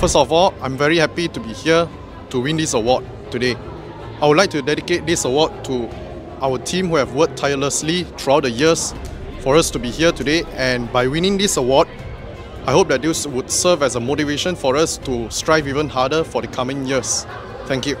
First of all, I'm very happy to be here to win this award today. I would like to dedicate this award to our team who have worked tirelessly throughout the years for us to be here today and by winning this award, I hope that this would serve as a motivation for us to strive even harder for the coming years. Thank you.